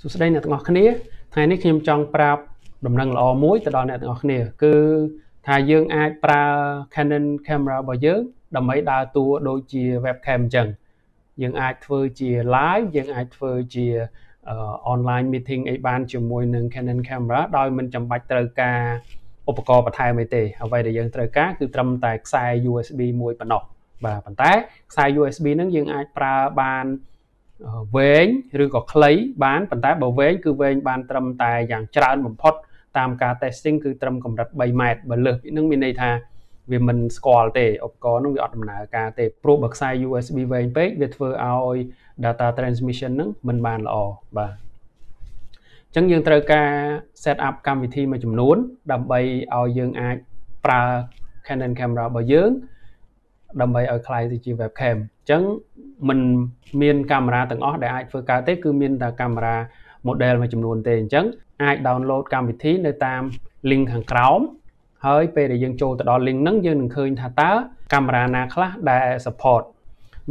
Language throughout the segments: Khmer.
សួស្តីអ្នកទាំងអស់គ្នាថ្ងៃនេះខ្ញុំចង់ប្រាប់ដំណឹងល្អមួយទៅដល់អ្នកទាំងអស់គ្នា គឺថាយើងអាចប្រើ Canon camera របស់យើងដើម្បីដើរតួដូចជា webcam អញ្ចឹងយើងអាចធ្វើជា live យើងអាចធ្វើជា online meeting អីបានជាមួយនឹង Canon camera ដោយមិនចាំបាច់ត្រូវការឧបករណ៍បន្ថែមអីទេអ្វីដែលយើងត្រូវការគឺត្រឹមតែខ្សែ USB មួយប៉ុណ្ណោះបាទប៉ុន្តែខ្សែ USB ហ្នឹងយើងអាចប្រើបាន វែងឬក៏ខ្លីបានប៉ុន្តែបើវែងគឺវែងបានត្រឹមតែយ៉ាងច្រើនបំផុតតាមការ testing គឺត្រឹមកម្រិត3ម៉ែត្របើលើសពីនឹងមានន័យថាវាមិនស្គាល់ទេឧបករណ៍នោះវាអត់ដំណើរការទេព្រោះបើខ្សែ USB វែងពេកវាធ្វើឲ្យ data transmission នឹងមិនបានល្អបាទអញ្ចឹងយើងត្រូវការ set up កម្មវិធីមួយចំនួន ដើម្បីឲ្យយើងអាចប្រើ Canon camera របស់យើង ដើម្បីឲ្យคล้ายទៅជា webcam អញ្ចឹងมันមានកាមេរ៉ាទាំងអស់ដែលអាចធ្វើកើតទេគឺមានតែកាមេរ៉ា model មួយចំនួនទេអញ្ចឹងអាច download កម្មវិធីនៅតាម link ខាងក្រោមហើយពេលដែលយើងចូលទៅដល់ link ហ្នឹងយើងនឹងឃើញថាតើកាមេរ៉ាណាខ្លះដែល support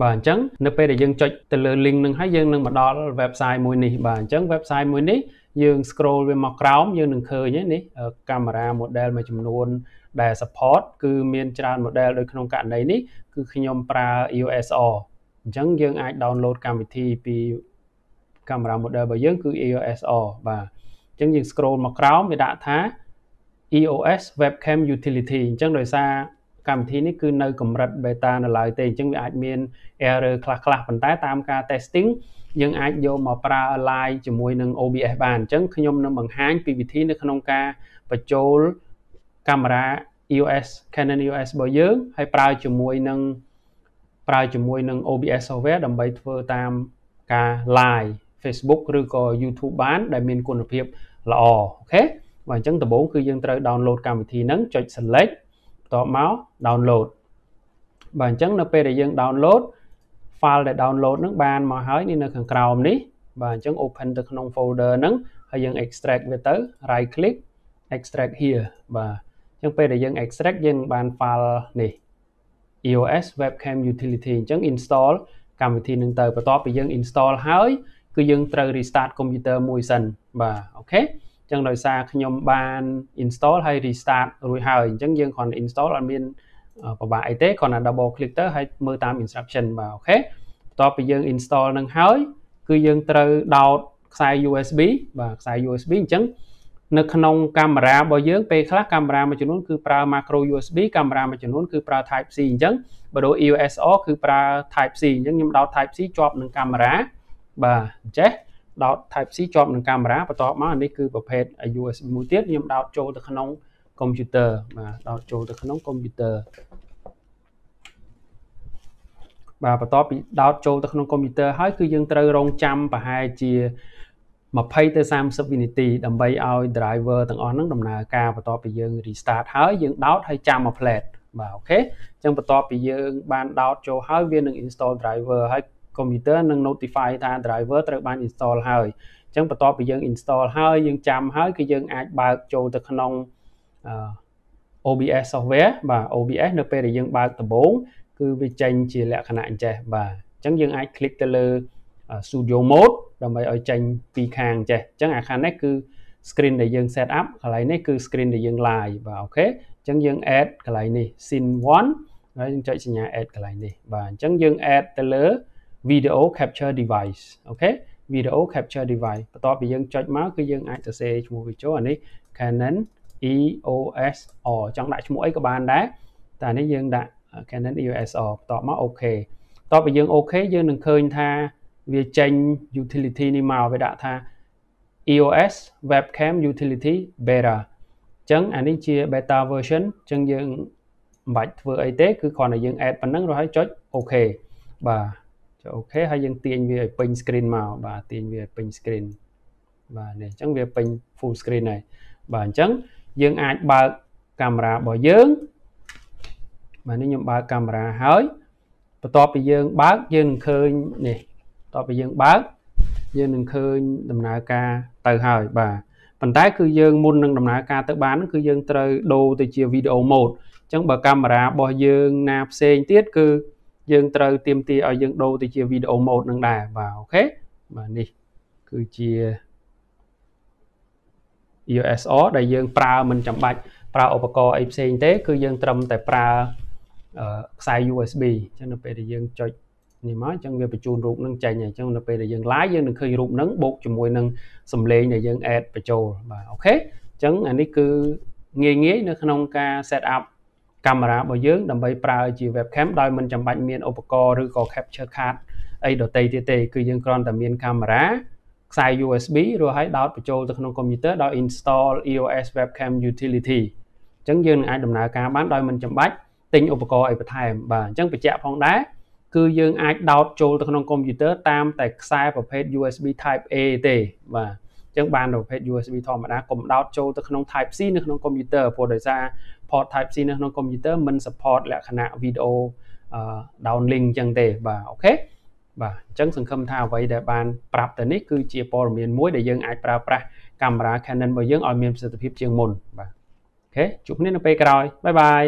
បាទអញ្ចឹងនៅពេលដែលយើងចុចទៅលើ link ហ្នឹងហើយយើងនឹងមកដល់ website មួយនេះបាទអញ្ចឹង website មួយនេះយើង scroll វាមកក្រោមយើងនឹងឃើញនេះកាមេរ៉ា model មួយចំនួន ដែល support គឺមានច្រើន model ដូចក្នុងករណីនេះគឺខ្ញុំប្រើ EOS R អញ្ចឹងយើងអាច download កម្មវិធីពីកាមេរ៉ា model របស់យើងគឺ EOS R បាទអញ្ចឹងយើង scroll មកក្រោមវាដាក់ថា EOS webcam utility អញ្ចឹងដោយសារកម្មវិធីនេះគឺនៅកម្រិត beta នៅឡើយទេអញ្ចឹងវាអាចមាន error ខ្លះខ្លះប៉ុន្តែតាមការ testing យើងអាចយកមកប្រើ live ជាមួយនឹង OBS បានអញ្ចឹងខ្ញុំនឹងបង្ហាញពីវិធីនៅក្នុងការបញ្ចូល កាមេរ៉ា EOS Canon EOS របស់យើងហើយប្រើជាមួយនឹងប្រើជាមួយនឹង OBS software ដើម្បីធ្វើតាមការ live Facebook ឬក៏ YouTube បាន ដែលមានគុណភាពល្អអូខេបាទអញ្ចឹងដំបូងគឺយើងត្រូវ download កម្មវិធីហ្នឹងចុច select បន្ទាប់មក download បាទអញ្ចឹងនៅពេលដែលយើង download file ដែល download ហ្នឹងបានមកហើយនេះនៅខាងក្រោមនេះបាទអញ្ចឹង open ទៅក្នុង folder ហ្នឹងហើយយើង extract វាទៅ right click extract here បាទអញ្ចឹងពេលដែលយើង extract យើងបាន file នេះ EOS webcam utility អញ្ចឹង install កម្មវិធីនឹងទៅបន្ទាប់ពីយើង install ហើយគឺយើងត្រូវ restart computer មួយសិនបាទអូខេអញ្ចឹងដោយសារខ្ញុំបាន install ហើយ restart រួចហើយអញ្ចឹងយើងគ្រាន់តែ install អត់មានពិបាកអីទេគ្រាន់តែ double click ទៅហើយមើលតាម instruction បាទអូខេបន្ទាប់ពីយើង install នឹងហើយគឺយើងត្រូវដោតខ្សែ USB បាទខ្សែ USB អញ្ចឹង នៅក្នុងកាមេរ៉ារបស់យើងពេលខ្លះកាមេរ៉ាមួយចំនួនគឺប្រើ macro USB កាមេរ៉ាមួយចំនួនគឺប្រើ type C អញ្ចឹងបើដូច EOS R គឺប្រើ type C អញ្ចឹងខ្ញុំដោត type C ជាប់នឹងកាមេរ៉ាបាទអញ្ចេះដោត type C ជាប់នឹងកាមេរ៉ាបន្ទាប់មកនេះគឺប្រភេទ USB មួយទៀតខ្ញុំដោតចូលទៅក្នុងកុំព្យូទ័របាទដោតចូលទៅក្នុងកុំព្យូទ័របាទបន្ទាប់ពីដោតចូលទៅក្នុងកុំព្យូទ័រហើយគឺយើងត្រូវរងចាំប្រហែលជា 20ទៅ30វិនាទីដើម្បីឲ្យ driver ទាំងអស់ហ្នឹងដំណើរការបន្ទាប់ពីយើង restart ហើយយើងដោតហើយចាំមក plate បាទអូខេអញ្ចឹងបន្ទាប់ពីយើងបានដោតចូលហើយវានឹង install driver ហើយកុំព្យូទ័រនឹង notify ថា driver ត្រូវបាន install ហើយអញ្ចឹងបន្ទាប់ពីយើង install ហើយយើងចាំហើយគឺយើងអាចបើកចូលទៅក្នុង OBS software បាទ OBS នៅពេលដែលយើងបើកដំបូងគឺវាចេញជាលក្ខណៈអញ្ចេះបាទអញ្ចឹងយើងអាច click ទៅលើ studio mode ដើម្បីឲ្យចេញពីខាងចេះអញ្ចឹងអាខាងនេះគឺ screen ដែលយើង set up កន្លែងនេះគឺ screen ដែលយើង live បាទអូខេអញ្ចឹងយើង add កន្លែងនេះ scene 1ហើយយើងចុចសញ្ញា add កន្លែងនេះបាទអញ្ចឹងយើង add ទៅលើ video capture device អូខេ video capture device បន្ទាប់ពីយើងចុចមកគឺយើងអាចសរសេរឈ្មោះវាចូលអានេះ Canon EOS R ចង់ដាក់ឈ្មោះអីក៏បានដែរតែនេះយើងដាក់ Canon EOS R បន្ទាប់មក OK បន្ទាប់ពីយើង OK យើងនឹងឃើញថា វាចេញ utility នេះមកវាដាក់ថា EOS webcam utility beta អញ្ចឹងអានេះជា beta version អញ្ចឹងយើងមិនបាច់ធ្វើអីទេគឺគ្រាន់តែយើង add ប៉ុណ្ណឹង rồi ហើយចុច OK បាទចុច OK ហើយយើងទាញវាឲ្យពេញ screen មកបាទទាញវាឲ្យពេញ screen បាទនេះអញ្ចឹងវាពេញ full screen ហើយបាទអញ្ចឹងយើងអាចបើកកាមេរ៉ារបស់យើងបាទនេះខ្ញុំបើកកាមេរ៉ាហើយបន្ទាប់ពីយើងបើកយើងនឹងឃើញនេះ តទៅយើងបើកយើងនឹងឃើញដំណើរការទៅហើយបាទប៉ុន្តែគឺយើងមុននឹងដំណើរការទៅបានគឺយើងត្រូវដូរទៅជាវីដេអូម៉ូដអញ្ចឹងបើកាមេរ៉ារបស់យើងណាផ្សេងទៀតគឺយើងត្រូវទៀមទាឲ្យយើងដូរទៅជាវីដេអូម៉ូដនឹងដែរបាទអូខេបាទនេះគឺជា EOS R ដែលយើងប្រើមិនចាំបាច់ប្រើឧបករណ៍អីផ្សេងទេ គឺយើងត្រឹមតែប្រើខ្សែ USB អញ្ចឹងនៅពេលដែលយើងចុច នេះមកអញ្ចឹងវាបញ្ជូនរូបនឹងចេញហើយអញ្ចឹងនៅពេលដែលយើង live យើងនឹងឃើញរូបនឹងបូកជាមួយនឹងសំឡេងដែលយើង add បញ្ចូលបាទអូខេអញ្ចឹងអានេះគឺងាយងាយនៅក្នុងការ set up កាមេរ៉ារបស់យើងដើម្បីប្រើជា webcam ដោយមិនចាំបាច់មានឧបករណ៍ឬក៏ capture card អីដទៃទៀតទេគឺយើងគ្រាន់តែមានកាមេរ៉ាខ្សែ USB រួចហើយដោតបញ្ចូលទៅក្នុងកុំព្យូទ័រដោយ install EOS webcam utility អញ្ចឹងយើងអាចដំណើរការបានដោយមិនចាំបាច់ទិញឧបករណ៍អីបន្ថែមបាទអញ្ចឹងបញ្ជាក់ផងដែរ គឺយើងអាចដោតចូលទៅក្នុងកុំព្យូទ័រតាមតែខ្សែប្រភេទ USB Type A ទេបាទអញ្ចឹងបានប្រភេទ USB ធម្មតាកុំដោតចូលទៅក្នុង Type C នៅក្នុងកុំព្យូទ័រព្រោះដោយសារ port Type C នៅក្នុងកុំព្យូទ័រមិន support លក្ខណៈ video downlink អញ្ចឹងទេបាទអូខេបាទអញ្ចឹងសង្ឃឹមថាអ្វីដែលបានប្រាប់ទៅនេះគឺជាព័ត៌មានមួយដែលយើងអាចប្រើប្រាស់កាមេរ៉ា Canon របស់យើងឲ្យមានប្រសិទ្ធភាពជាងមុនបាទអូខេជួបគ្នានៅពេលក្រោយបាយបាយ